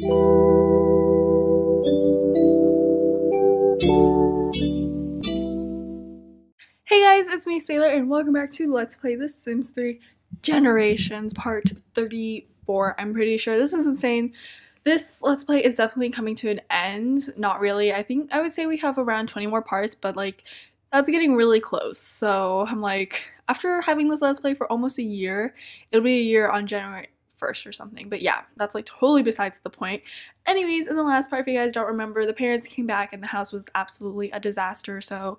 Hey guys, it's me Sailor and welcome back to Let's Play The Sims 3 Generations Part 34. I'm pretty sure this is insane. This Let's Play is definitely coming to an end. Not really. I think I would say we have around 20 more parts, but like that's getting really close. So I'm like, after having this Let's Play for almost a year, it'll be a year on January 1st or something. But yeah, that's like totally besides the point. Anyways, in the last part, if you guys don't remember, the parents came back and the house was absolutely a disaster. So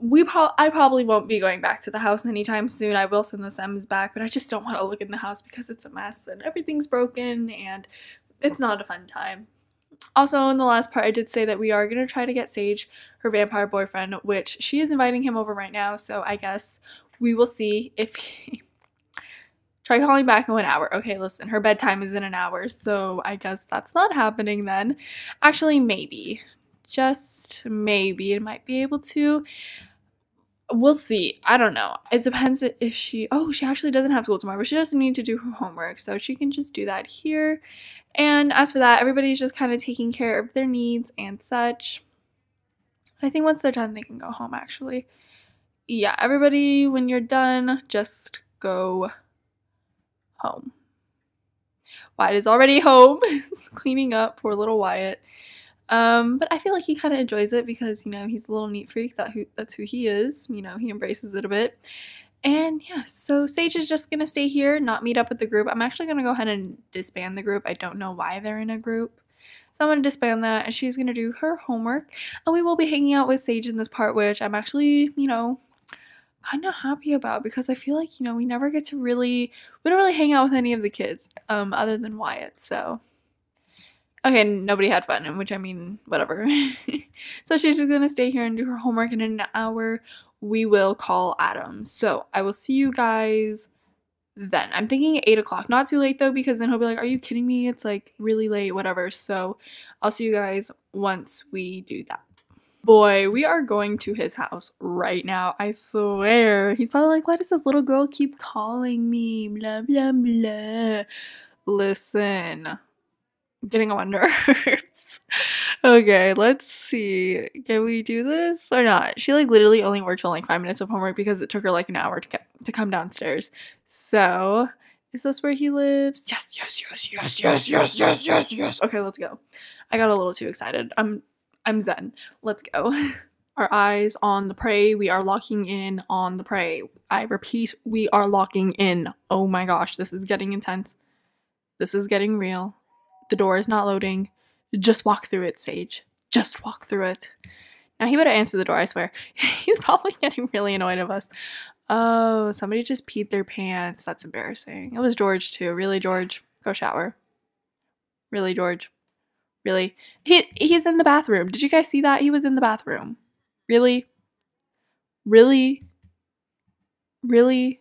we pro- I probably won't be going back to the house anytime soon. I will send the Sims back, but I just don't want to look in the house because it's a mess and everything's broken and it's not a fun time. Also, in the last part, I did say that we are going to try to get Sage her vampire boyfriend, which she is inviting him over right now. So I guess we will see if he. Try calling back in one hour. Okay, listen, her bedtime is in an hour, so I guess that's not happening then. Actually, maybe. Just maybe it might be able to we'll see. I don't know. It depends if she. Oh, she actually doesn't have school tomorrow, but she doesn't need to do her homework, so she can just do that here. And as for that, everybody's just kind of taking care of their needs and such. I think once they're done, they can go home. Actually, yeah. Everybody, when you're done, just go home. Wyatt is already home, cleaning up. Poor little Wyatt. Um, but I feel like he kind of enjoys it because you know he's a little neat freak. That who that's who he is. You know he embraces it a bit. And yeah, so Sage is just gonna stay here, not meet up with the group. I'm actually gonna go ahead and disband the group. I don't know why they're in a group. So I'm gonna disband that and she's gonna do her homework. And we will be hanging out with Sage in this part, which I'm actually, you know, kind of happy about because I feel like, you know, we never get to really we don't really hang out with any of the kids, um, other than Wyatt. So Okay, nobody had fun, which I mean, whatever. so she's just gonna stay here and do her homework, and in an hour we will call Adam. So I will see you guys then. I'm thinking 8 o'clock. Not too late though, because then he'll be like, Are you kidding me? It's like really late, whatever. So I'll see you guys once we do that. Boy, we are going to his house right now. I swear. He's probably like, Why does this little girl keep calling me? Blah, blah, blah. Listen getting on my nerves. okay, let's see. Can we do this or not? She like literally only worked on like five minutes of homework because it took her like an hour to get to come downstairs. So is this where he lives? Yes, yes, yes, yes, yes, yes, yes, yes, yes. Okay, let's go. I got a little too excited. I'm I'm zen. Let's go. Our eyes on the prey. We are locking in on the prey. I repeat, we are locking in. Oh my gosh, this is getting intense. This is getting real. The door is not loading. Just walk through it, Sage. Just walk through it. Now he better answer the door, I swear. He's probably getting really annoyed of us. Oh, somebody just peed their pants. That's embarrassing. It was George too. Really, George? Go shower. Really, George? Really? He he's in the bathroom. Did you guys see that? He was in the bathroom. Really? Really? Really?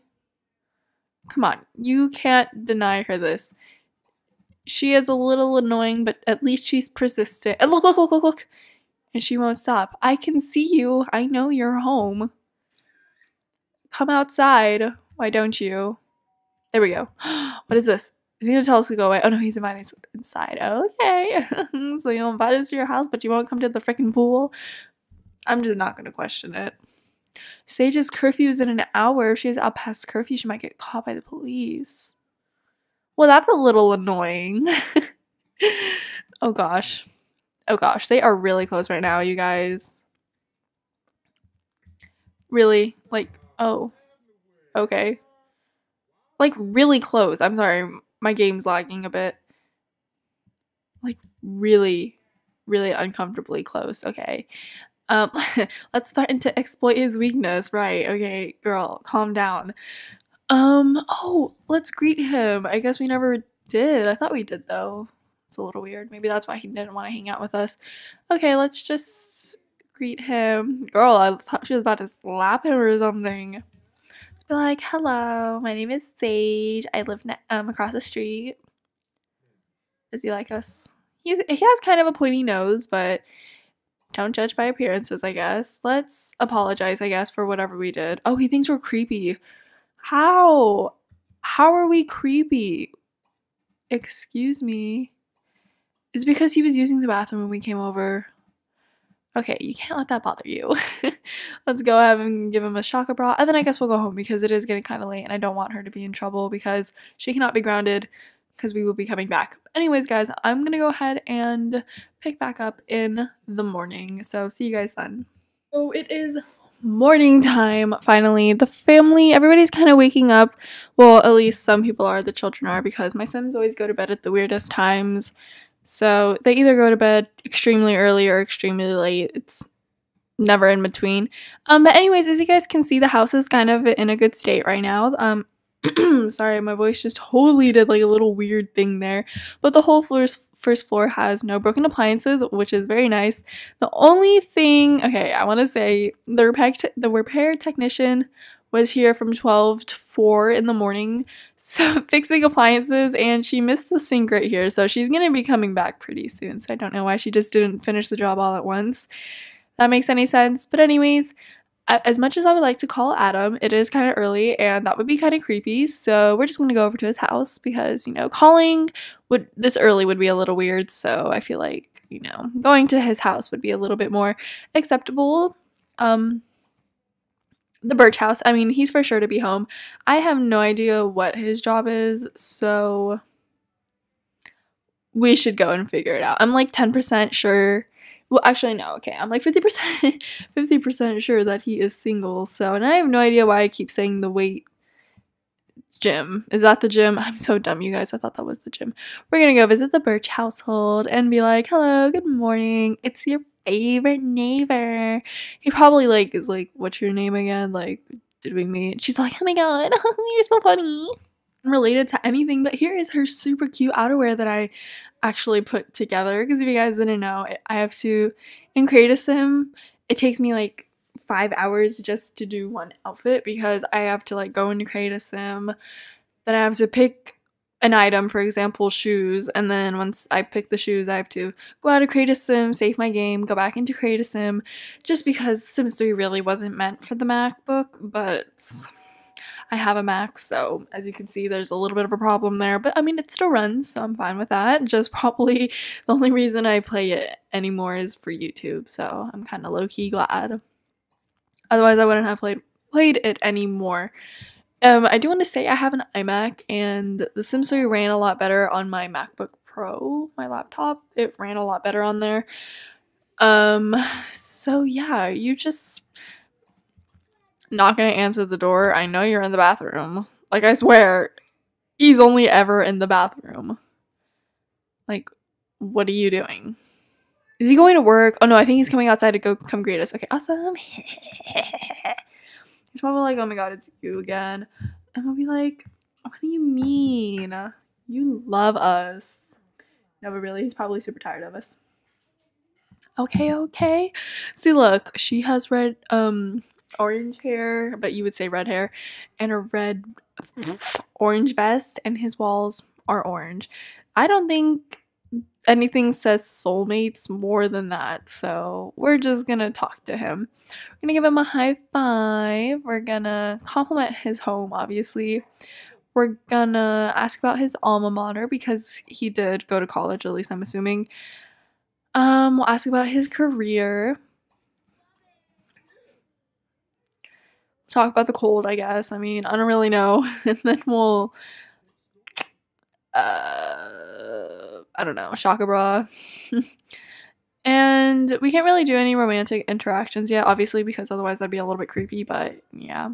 Come on. You can't deny her this. She is a little annoying, but at least she's persistent. And look, look, look, look, look. And she won't stop. I can see you. I know you're home. Come outside. Why don't you? There we go. What is this? Is he gonna tell us to go away? Oh no, he's inviting us inside. Okay. so you'll invite us to your house, but you won't come to the freaking pool? I'm just not gonna question it. Sage's curfew is in an hour. If she's out past curfew, she might get caught by the police. Well, that's a little annoying. oh gosh. Oh gosh, they are really close right now, you guys. Really? Like, oh. Okay. Like, really close. I'm sorry, my game's lagging a bit. Like, really, really uncomfortably close. Okay. Um, let's start to exploit his weakness. Right. Okay, girl, calm down. Um, oh, let's greet him. I guess we never did. I thought we did though. It's a little weird. Maybe that's why he didn't want to hang out with us. Okay, let's just greet him. Girl, I thought she was about to slap him or something. Be like, hello, my name is Sage. I live ne- um across the street. Does he like us? He's he has kind of a pointy nose, but don't judge by appearances, I guess. Let's apologize, I guess, for whatever we did. Oh, he thinks we're creepy. How? How are we creepy? Excuse me. It's because he was using the bathroom when we came over. Okay, you can't let that bother you. Let's go ahead and give him a shaka bra. And then I guess we'll go home because it is getting kind of late and I don't want her to be in trouble because she cannot be grounded because we will be coming back. Anyways, guys, I'm going to go ahead and pick back up in the morning. So see you guys then. So it is morning time finally. The family, everybody's kind of waking up. Well, at least some people are, the children are, because my Sims always go to bed at the weirdest times. So they either go to bed extremely early or extremely late. It's never in between. Um, but anyways, as you guys can see, the house is kind of in a good state right now. Um, sorry, my voice just totally did like a little weird thing there. But the whole floor's first floor has no broken appliances, which is very nice. The only thing, okay, I want to say the repair the repair technician was here from 12 to 4 in the morning so fixing appliances and she missed the sink right here so she's gonna be coming back pretty soon so i don't know why she just didn't finish the job all at once. That makes any sense but anyways as much as i would like to call adam it is kind of early and that would be kind of creepy so we're just gonna go over to his house because you know calling would this early would be a little weird so i feel like you know going to his house would be a little bit more acceptable. Um the Birch House. I mean, he's for sure to be home. I have no idea what his job is, so we should go and figure it out. I'm like 10% sure. Well, actually, no. Okay, I'm like 50%, 50% sure that he is single. So, and I have no idea why I keep saying the wait gym. Is that the gym? I'm so dumb, you guys. I thought that was the gym. We're gonna go visit the Birch household and be like, hello, good morning. It's your favorite neighbor. He probably like is like, what's your name again? Like, did we meet? She's like, oh my god, you're so funny. Related to anything, but here is her super cute outerwear that I actually put together. Because if you guys didn't know, I have to in Create a Sim. It takes me like five hours just to do one outfit because I have to like go into Create a Sim. Then I have to pick an item, for example, shoes, and then once I pick the shoes, I have to go out of Create a Sim, save my game, go back into Create a Sim, just because Sims 3 really wasn't meant for the MacBook, but I have a Mac, so as you can see, there's a little bit of a problem there, but I mean, it still runs, so I'm fine with that. Just probably the only reason I play it anymore is for YouTube, so I'm kind of low key glad. Otherwise, I wouldn't have played played it anymore. Um, I do want to say I have an iMac and The Sims 3 ran a lot better on my MacBook Pro, my laptop. It ran a lot better on there. Um, so yeah, you just not gonna answer the door. I know you're in the bathroom. Like I swear, he's only ever in the bathroom. Like, what are you doing? Is he going to work? Oh no, I think he's coming outside to go come greet us. Okay, awesome. He's probably like, oh my god, it's you again. And we'll be like, what do you mean? You love us. No, but really, he's probably super tired of us. Okay, okay. See, look, she has red, um, orange hair, but you would say red hair, and a red orange vest, and his walls are orange. I don't think anything says soulmates more than that. So we're just gonna talk to him. We're gonna give him a high five. We're gonna compliment his home, obviously. We're gonna ask about his alma mater because he did go to college, at least I'm assuming. Um, we'll ask about his career. Talk about the cold, I guess. I mean, I don't really know. and then we'll uh, I don't know, Shaka Bra. and we can't really do any romantic interactions yet, obviously, because otherwise that'd be a little bit creepy, but yeah.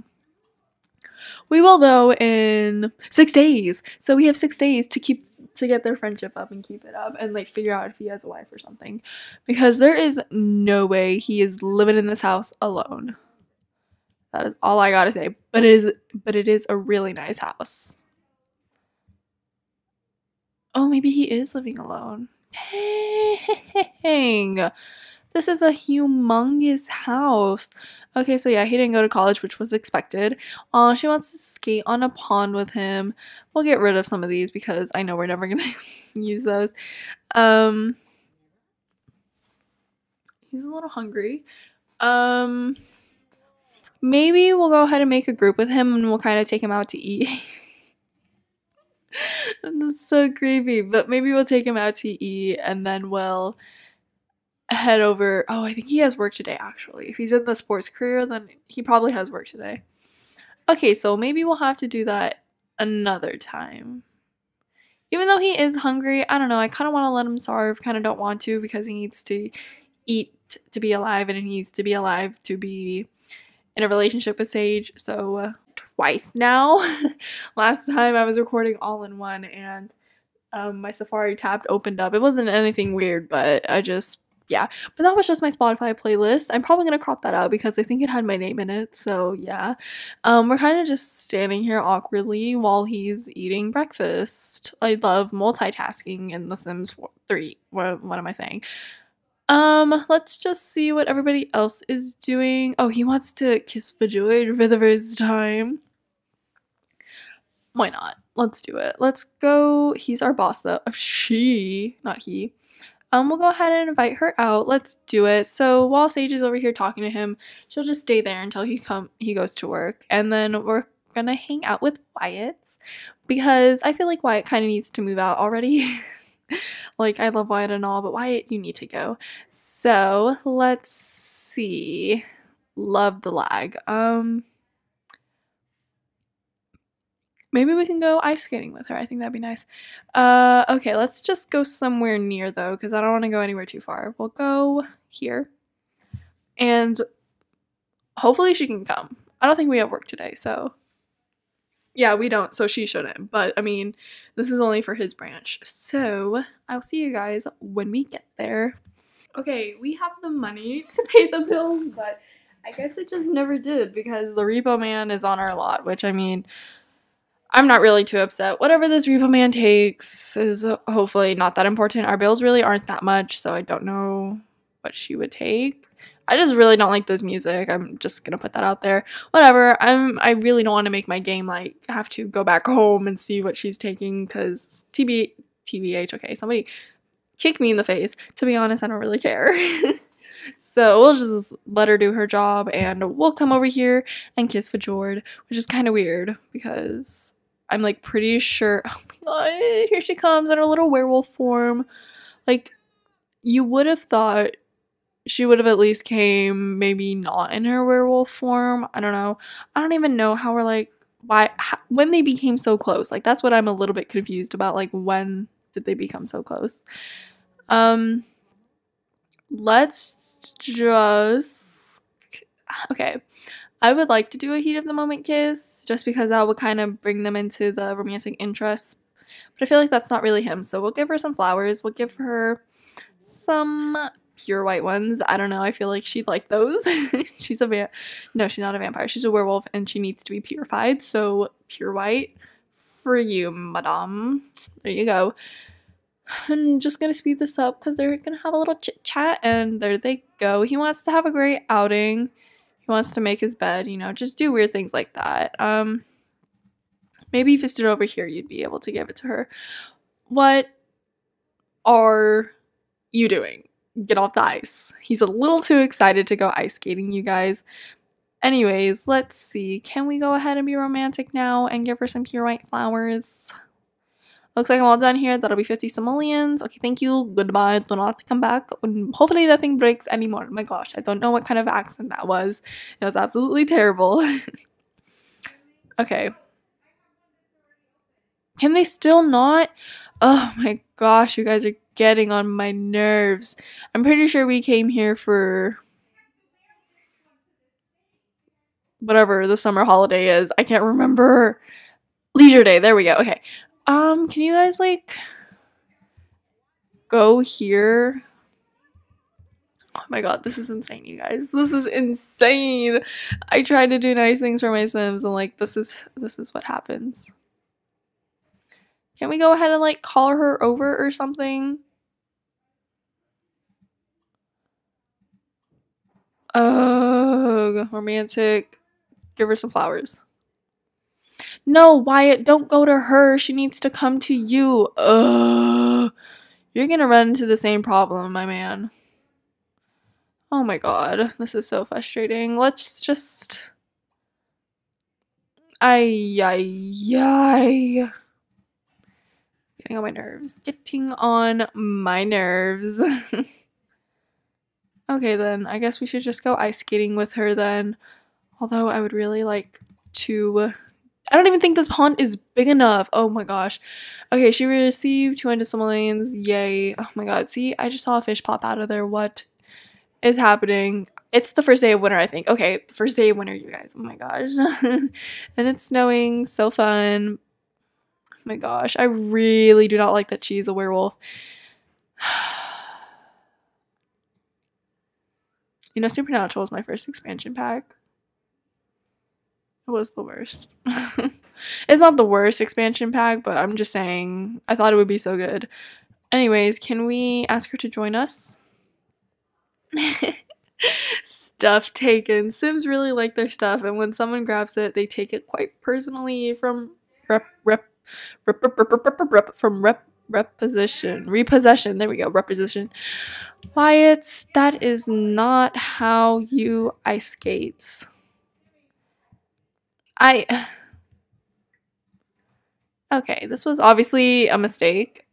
We will though in six days. So we have six days to keep to get their friendship up and keep it up and like figure out if he has a wife or something. Because there is no way he is living in this house alone. That is all I gotta say. But it is but it is a really nice house. Oh, maybe he is living alone. Dang. This is a humongous house. Okay, so yeah, he didn't go to college, which was expected. Uh, she wants to skate on a pond with him. We'll get rid of some of these because I know we're never gonna use those. Um, he's a little hungry. Um, maybe we'll go ahead and make a group with him and we'll kind of take him out to eat. That's so creepy. But maybe we'll take him out to eat and then we'll head over. Oh, I think he has work today actually. If he's in the sports career, then he probably has work today. Okay, so maybe we'll have to do that another time. Even though he is hungry, I don't know. I kind of want to let him starve. Kind of don't want to because he needs to eat to be alive and he needs to be alive to be in a relationship with Sage. So, uh, twice now. Last time I was recording all in one and um, my Safari tab opened up. It wasn't anything weird, but I just yeah. But that was just my Spotify playlist. I'm probably gonna crop that out because I think it had my name in it. So yeah. Um, we're kind of just standing here awkwardly while he's eating breakfast. I love multitasking in The Sims 4, 3. What, what am I saying? Um, let's just see what everybody else is doing. Oh, he wants to kiss Fjord for the first time. Why not? Let's do it. Let's go. He's our boss though. She, not he. Um, we'll go ahead and invite her out. Let's do it. So while Sage is over here talking to him, she'll just stay there until he come he goes to work, and then we're gonna hang out with Wyatt because I feel like Wyatt kind of needs to move out already. like I love Wyatt and all, but Wyatt, you need to go. So let's see. Love the lag. Um. Maybe we can go ice skating with her. I think that'd be nice. Uh, okay, let's just go somewhere near though, because I don't want to go anywhere too far. We'll go here. And hopefully she can come. I don't think we have work today, so. Yeah, we don't, so she shouldn't. But I mean, this is only for his branch. So I'll see you guys when we get there. Okay, we have the money to pay the bills, but I guess it just never did because the repo man is on our lot, which I mean, I'm not really too upset. Whatever this repo man takes is uh, hopefully not that important. Our bills really aren't that much, so I don't know what she would take. I just really don't like this music. I'm just gonna put that out there. Whatever. I'm. I really don't want to make my game like have to go back home and see what she's taking because TB TBH. Okay, somebody kick me in the face. To be honest, I don't really care. so we'll just let her do her job, and we'll come over here and kiss Fjord, which is kind of weird because I'm like pretty sure. Oh my god, here she comes in her little werewolf form. Like, you would have thought she would have at least came maybe not in her werewolf form. I don't know. I don't even know how we're like why how, when they became so close. Like that's what I'm a little bit confused about. Like when did they become so close? Um, let's just okay. I would like to do a heat of the moment kiss just because that would kind of bring them into the romantic interest. But I feel like that's not really him. So we'll give her some flowers. We'll give her some pure white ones. I don't know. I feel like she'd like those. she's a va- no, she's not a vampire. She's a werewolf and she needs to be purified. So pure white for you, madame. There you go. I'm just gonna speed this up because they're gonna have a little chit chat and there they go. He wants to have a great outing wants to make his bed, you know, just do weird things like that. Um, maybe if you stood over here, you'd be able to give it to her. What are you doing? Get off the ice. He's a little too excited to go ice skating, you guys. Anyways, let's see. Can we go ahead and be romantic now and give her some pure white flowers? Looks like I'm all done here. That'll be 50 simoleons. Okay, thank you. Goodbye. Do not come back. Hopefully nothing breaks anymore. My gosh, I don't know what kind of accent that was. It was absolutely terrible. okay. Can they still not? Oh my gosh, you guys are getting on my nerves. I'm pretty sure we came here for whatever the summer holiday is. I can't remember. Leisure day. There we go. Okay. Um, can you guys like go here? Oh my god, this is insane, you guys. This is insane. I tried to do nice things for my Sims and like this is this is what happens. Can we go ahead and like call her over or something? Oh, romantic. Give her some flowers. No, Wyatt, don't go to her. She needs to come to you. Ugh. You're gonna run into the same problem, my man. Oh my god, this is so frustrating. Let's just. Ay, ay, ay. Getting on my nerves. Getting on my nerves. okay, then. I guess we should just go ice skating with her then. Although I would really like to I don't even think this pond is big enough. Oh my gosh. Okay, she received 200 simoleons. Yay. Oh my god. See, I just saw a fish pop out of there. What is happening? It's the first day of winter, I think. Okay, first day of winter, you guys. Oh my gosh. and it's snowing. So fun. Oh my gosh. I really do not like that she's a werewolf. you know, Supernatural was my first expansion pack. It was the worst. it's not the worst expansion pack, but I'm just saying, I thought it would be so good. Anyways, can we ask her to join us? stuff taken. Sims really like their stuff, and when someone grabs it, they take it quite personally from rep rep rep rep rep rep, rep, from rep reposition repossession. There we go, reposition. Wyatt, that is not how you ice skate. I. Okay, this was obviously a mistake.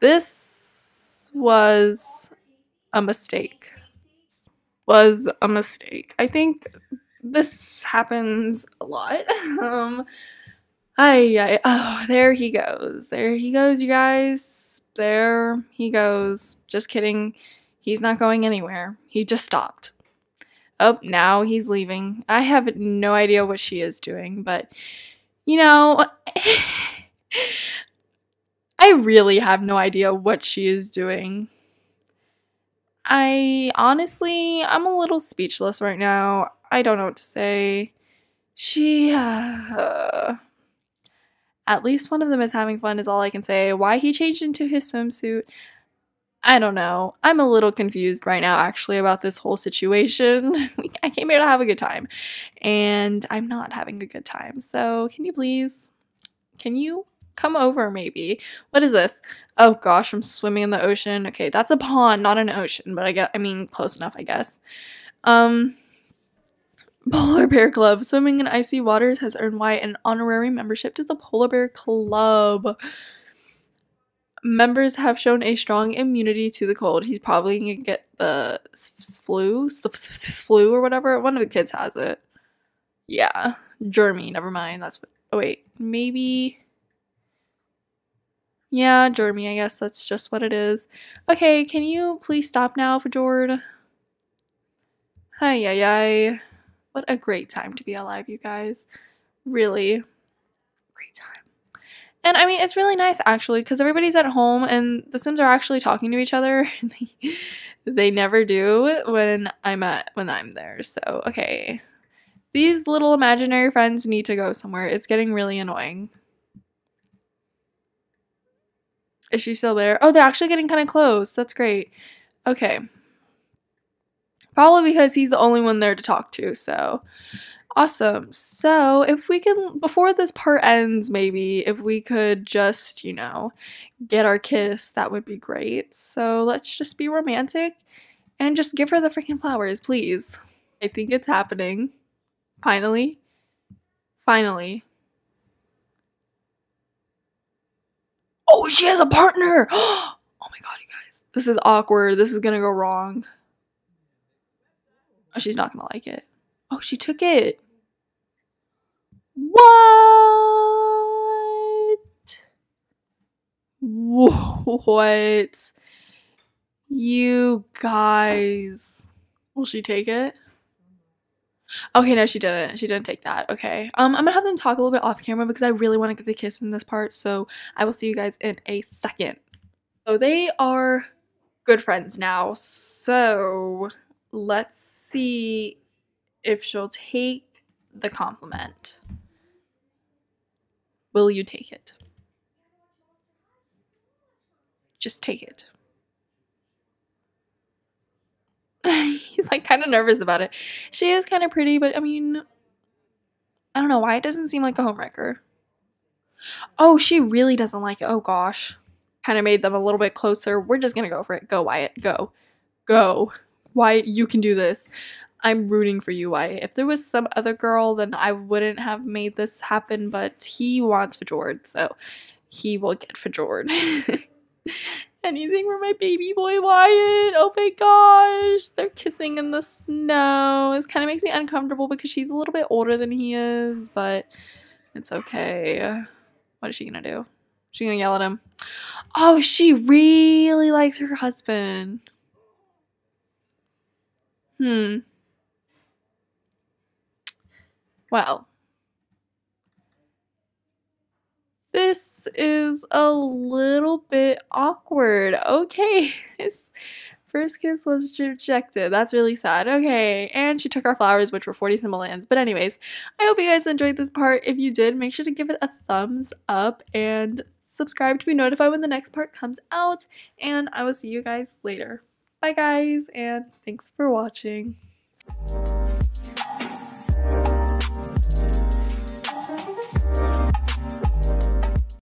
This was a mistake. Was a mistake. I think this happens a lot. um, I, I, oh, there he goes. There he goes, you guys. There he goes. Just kidding. He's not going anywhere. He just stopped. Oh, now he's leaving. I have no idea what she is doing, but you know, I really have no idea what she is doing. I honestly, I'm a little speechless right now. I don't know what to say. She, uh, at least one of them is having fun, is all I can say. Why he changed into his swimsuit, I don't know. I'm a little confused right now, actually, about this whole situation. I came here to have a good time, and I'm not having a good time. So, can you please, can you come over maybe? What is this? Oh gosh, I'm swimming in the ocean. Okay, that's a pond, not an ocean, but I get, I mean, close enough, I guess. Um, Polar Bear Club. Swimming in icy waters has earned Wyatt an honorary membership to the Polar Bear Club members have shown a strong immunity to the cold. He's probably gonna get the flu, flu or whatever. One of the kids has it. Yeah, Jeremy. Never mind. That's what. Oh wait, maybe. Yeah, Jeremy. I guess that's just what it is. Okay, can you please stop now Fjord? Hi, yeah, yeah. What a great time to be alive, you guys. Really. And I mean, it's really nice actually because everybody's at home and the Sims are actually talking to each other. they never do when I'm at when I'm there. So okay, these little imaginary friends need to go somewhere. It's getting really annoying. Is she still there? Oh, they're actually getting kind of close. That's great. Okay. Probably because he's the only one there to talk to. So Awesome. So, if we can, before this part ends, maybe if we could just, you know, get our kiss, that would be great. So, let's just be romantic and just give her the freaking flowers, please. I think it's happening. Finally. Finally. Oh, she has a partner! Oh my god, you guys. This is awkward. This is gonna go wrong. Oh, she's not gonna like it. Oh, she took it. What? What? You guys. Will she take it? Okay, no, she didn't. She didn't take that. Okay. Um, I'm gonna have them talk a little bit off camera because I really want to get the kiss in this part. So I will see you guys in a second. So they are good friends now. So let's see if she'll take the compliment. Will you take it? Just take it. He's like kind of nervous about it. She is kind of pretty, but I mean, I don't know why it doesn't seem like a homewrecker. Oh, she really doesn't like it. Oh gosh. Kind of made them a little bit closer. We're just gonna go for it. Go, Wyatt. Go. Go. Wyatt, you can do this. I'm rooting for you, Wyatt. If there was some other girl, then I wouldn't have made this happen, but he wants Fjord, so he will get Fjord. Anything for my baby boy Wyatt. Oh my gosh. They're kissing in the snow. This kind of makes me uncomfortable because she's a little bit older than he is, but it's okay. What is she gonna do? She gonna yell at him? Oh, she really likes her husband. Hmm. Well, this is a little bit awkward. Okay, his first kiss was rejected. That's really sad. Okay, and she took our flowers, which were 40 simoleons. But anyways, I hope you guys enjoyed this part. If you did, make sure to give it a thumbs up and subscribe to be notified when the next part comes out. And I will see you guys later. Bye guys, and thanks for watching.